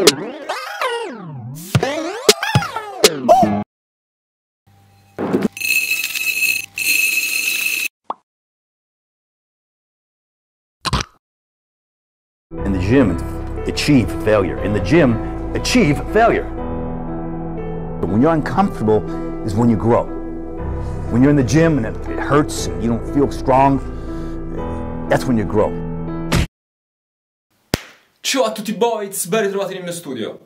In the gym, achieve failure. In the gym, achieve failure. When you're uncomfortable is when you grow. When you're in the gym and it, it hurts and you don't feel strong, that's when you grow. Ciao a tutti boys, ben ritrovati nel mio studio.